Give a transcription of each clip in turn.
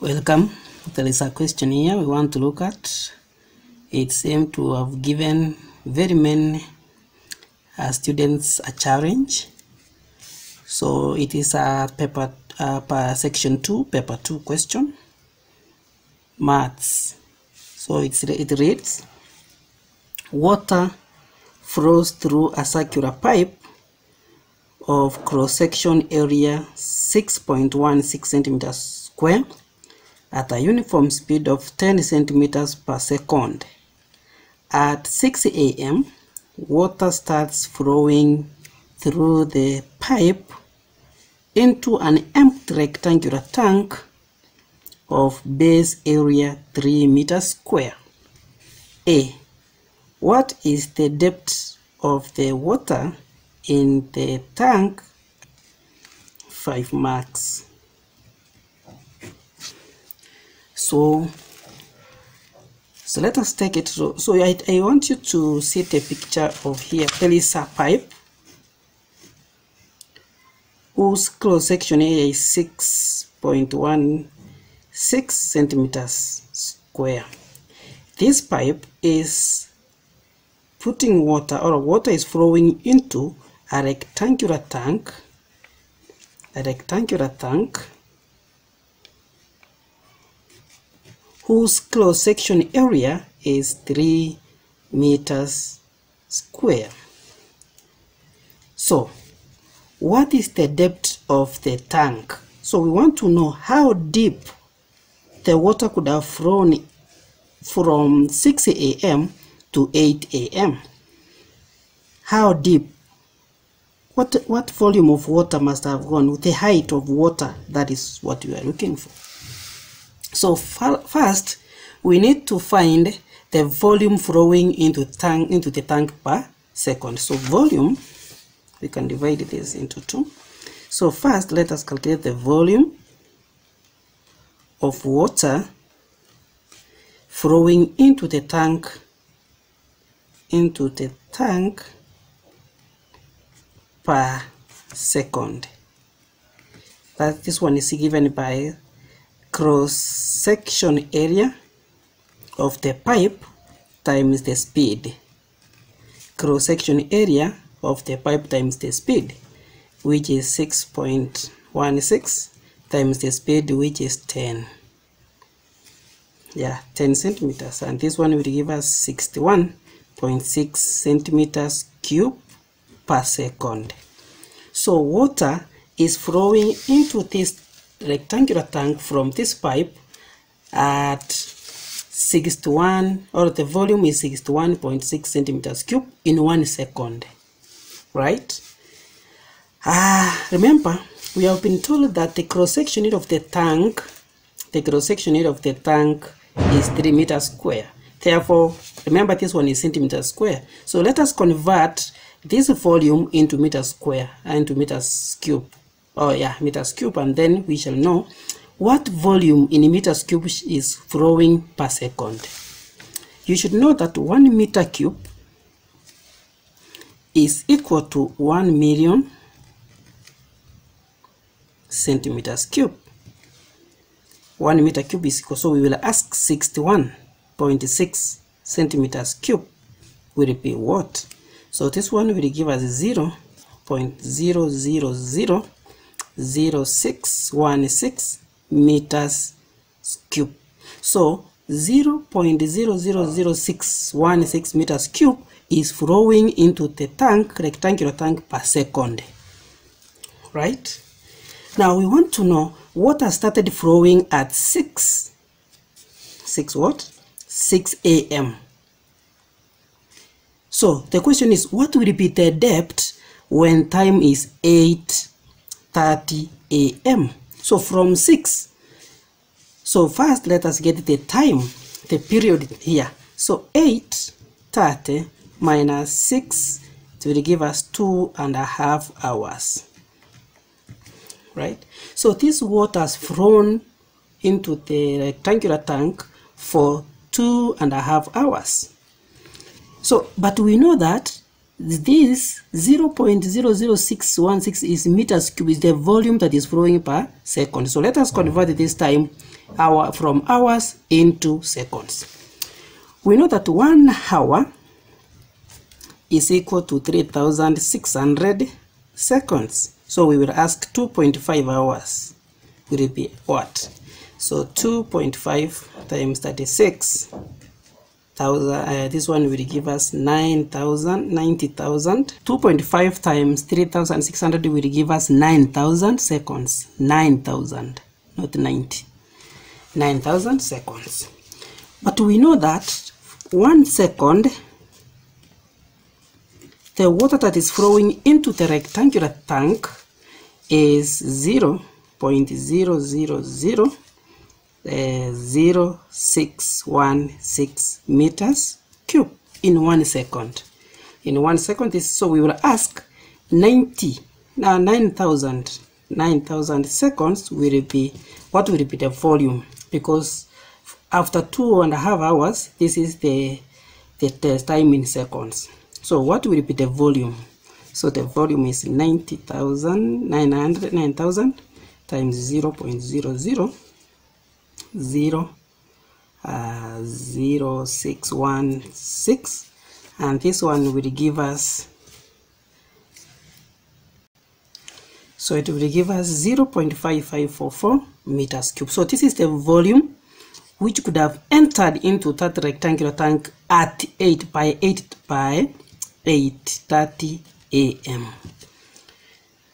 Welcome. There is a question here we want to look at. It seems to have given very many uh, students a challenge. So it is a paper, uh, section 2, paper 2 question. Maths. So it's, it reads, water flows through a circular pipe of cross-section area 6.16 centimeters square at a uniform speed of 10 centimeters per second. At 6 a.m., water starts flowing through the pipe into an empty rectangular tank of base area 3 meters square. A. What is the depth of the water in the tank? 5 marks. So, so let us take it. So, so I, I want you to see the picture of here. There is a pipe whose cross section area is 6.16 centimeters square. This pipe is putting water or water is flowing into a rectangular tank a rectangular tank whose cross section area is 3 meters square. So, what is the depth of the tank? So we want to know how deep the water could have flown from 6 a.m. to 8 a.m. How deep? What, what volume of water must have gone with the height of water? That is what we are looking for. So first, we need to find the volume flowing into tank into the tank per second. So volume, we can divide this into two. So first, let us calculate the volume of water flowing into the tank into the tank per second. That this one is given by cross section area of the pipe times the speed. Cross section area of the pipe times the speed which is 6.16 times the speed which is 10 yeah 10 centimeters. And this one will give us 61.6 centimeters cube per second. So water is flowing into this rectangular tank from this pipe at 61 or the volume is 61.6 centimeters cube in one second right? Ah remember we have been told that the cross section of the tank the cross section of the tank is 3 meters square. Therefore remember this one is centimeters square. So let us convert this volume into meters square into meters cube oh yeah meters cube and then we shall know what volume in meters cube is flowing per second. You should know that one meter cube is equal to 1 million centimeters cube. 1 meter cube is equal so we will ask 61.6 centimeters cube will be what? So this one will give us 0 0.000 0616 meters cube. So 0.0000616 meters cube is flowing into the tank, rectangular tank per second. Right? Now we want to know water started flowing at 6. 6 what? 6 a.m. So the question is what will be the depth when time is 8 30 a.m. So from 6. So first let us get the time, the period here. So 8 30 minus 6 it will give us two and a half hours. Right? So this water has flown into the rectangular tank for two and a half hours. So, but we know that this 0.00616 is meters cube is the volume that is flowing per second. So let us mm. convert this time hour from hours into seconds. We know that one hour is equal to 3600 seconds. So we will ask 2.5 hours. Will it be what? So 2.5 times 36 thousand uh, this one will give us 9000 90000 2.5 times 3600 will give us 9000 seconds. 9000 not 90 9000 seconds. But we know that one second the water that is flowing into the rectangular tank is 0 0.000 uh, 0616 meters cube in one second. In one second is so we will ask 90 now 9000 9000 seconds will be what will be the volume? Because after two and a half hours this is the the, the time in seconds. So what will be the volume? So the volume is 90,000 900 9000 times 0 0.00 0 uh, 0 6 1 6 and this one will give us so it will give us 0 0.5544 meters cube so this is the volume which could have entered into that rectangular tank at 8 by 8 by 8.30 a.m.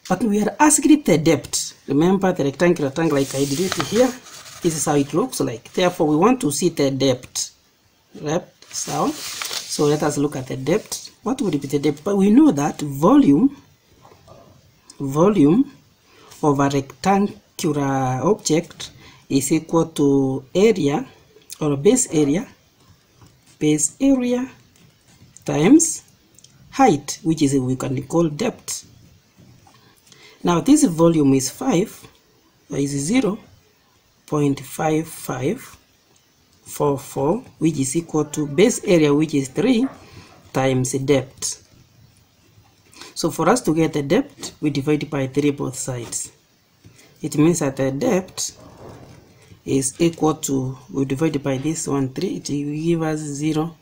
But we are asking the depth. Remember the rectangular tank like I did it here. This is how it looks like. Therefore, we want to see the depth. Depth, so, so let us look at the depth. What would be the depth? But we know that volume, volume of a rectangular object is equal to area or base area, base area times height, which is we can call depth. Now this volume is 5, or is 0 0.5544, which is equal to base area, which is 3, times depth. So for us to get the depth, we divide by 3 both sides. It means that the depth is equal to, we divide by this one 3, it will give us 0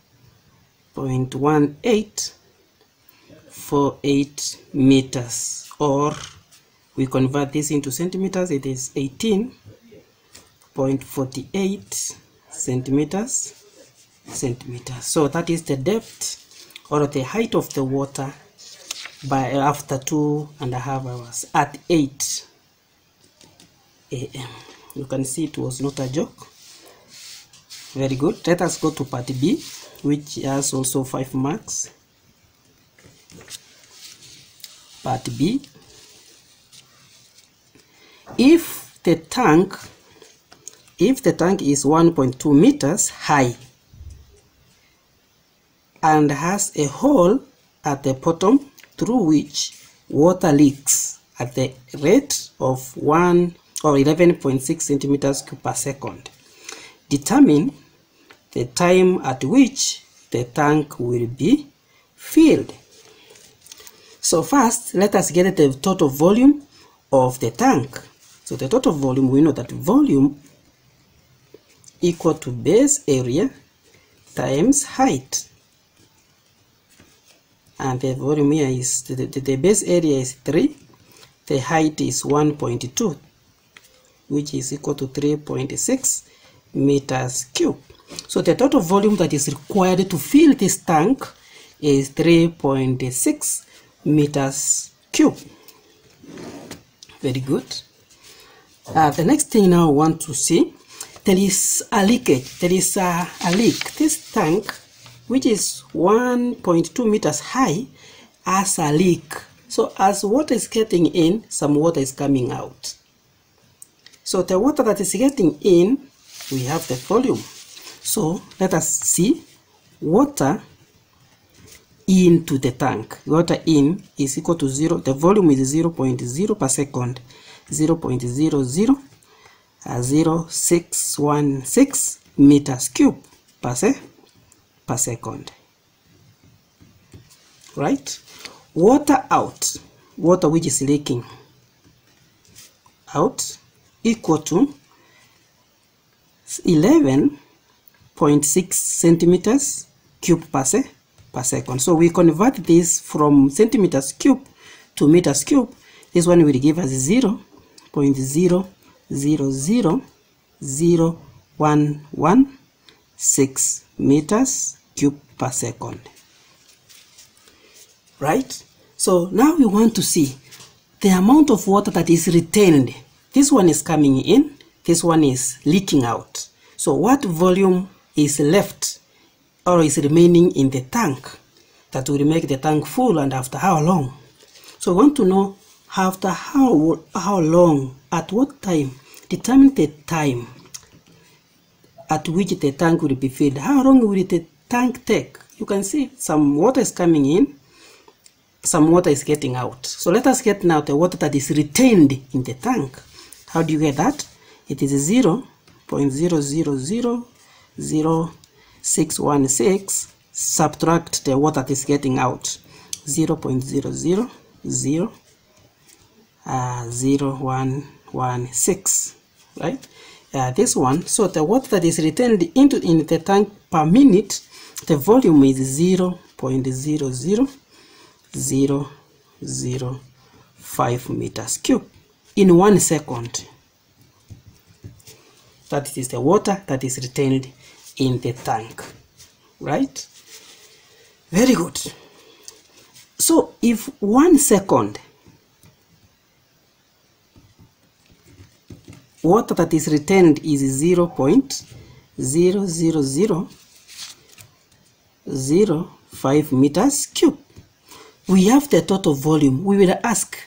0.1848 meters or we convert this into centimeters it is 18.48 centimeters centimeters. So that is the depth or the height of the water by after two and a half hours at 8 a.m you can see it was not a joke. Very good. Let us go to part b which has also five marks. Part b. If the tank if the tank is 1.2 meters high and has a hole at the bottom through which water leaks at the rate of 1 or 11.6 centimeters cube per second. Determine the time at which the tank will be filled. So first, let us get the total volume of the tank. So the total volume, we know that volume equal to base area times height. And the volume here is, the, the, the base area is 3, the height is 1.2 which is equal to 3.6 meters cube. So the total volume that is required to fill this tank is 3.6 meters cube. Very good. Uh, the next thing now I want to see, there is a leakage, there is a, a leak. This tank, which is 1.2 meters high, has a leak. So as water is getting in, some water is coming out. So the water that is getting in, we have the volume. So let us see water into the tank. Water in is equal to 0. The volume is 0 0.0 per second. 0 0.00 uh, Uh, 0616 meters cube per, se per second. right? Water out. Water which is leaking out equal to 11.6 centimeters cube per, se per second. So we convert this from centimeters cube to meters cube. This one will give us 0 0.0000116 meters cube per second. Right? So now we want to see the amount of water that is retained. This one is coming in this one is leaking out. So what volume is left or is remaining in the tank that will make the tank full and after how long? So we want to know after how how long at what time determine the time at which the tank will be filled. How long will the tank take? You can see some water is coming in some water is getting out. So let us get now the water that is retained in the tank. How do you get that? It is 0 0.0000616 subtract the water that is getting out. 0 0.000 uh, 0116 right? Uh, this one so the water that is retained into in the tank per minute the volume is 0 0.00005 meters cube in one second. That is the water that is retained in the tank right? Very good. So if one second water that is retained is 0 0.00005 meters cube. We have the total volume. We will ask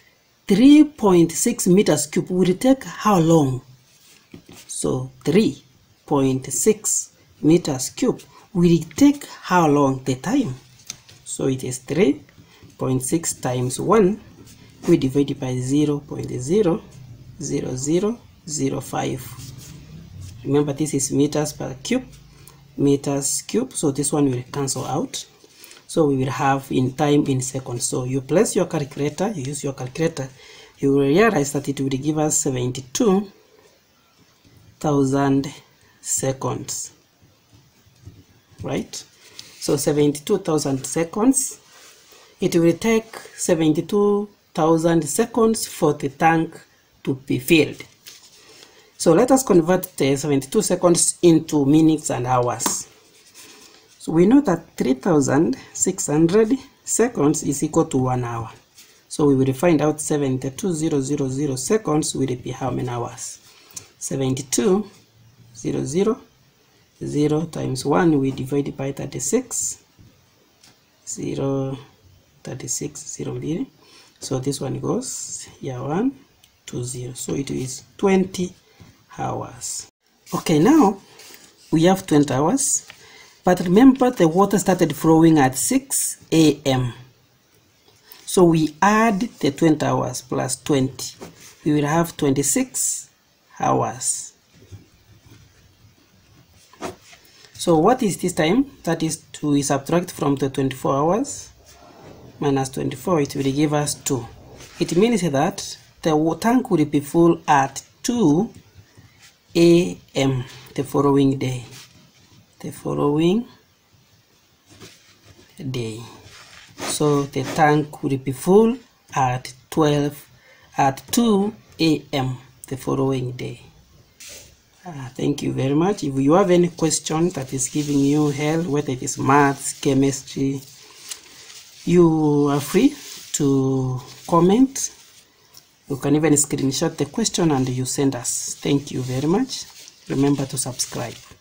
3.6 meters cube. Will take how long? So 3.6 meters cube will take how long the time? So it is 3.6 times 1 we divide by 0 0.00005 remember this is meters per cube meters cube. So this one will cancel out. So we will have in time in seconds. So you place your calculator you use your calculator you will realize that it will give us 72,000 seconds. Right? So 72,000 seconds. It will take 72,000 seconds for the tank to be filled so let us convert the 72 seconds into minutes and hours. So we know that 3600 seconds is equal to one hour. So we will find out 72,000 seconds will be how many hours? 72,000 0 times 1 we divide by 36 0 36 0 0 so this one goes here 1 to 0 so it is 20 hours. Okay now we have 20 hours but remember the water started flowing at 6 a.m so we add the 20 hours plus 20 we will have 26 hours. So what is this time? That is to subtract from the 24 hours minus 24 it will give us 2 it means that the tank will be full at 2 a.m the following day. The following day. So the tank will be full at 12 at 2 a.m the following day. Uh, thank you very much. If you have any question that is giving you hell whether it is maths chemistry you are free to comment you can even screenshot the question and you send us. Thank you very much. Remember to subscribe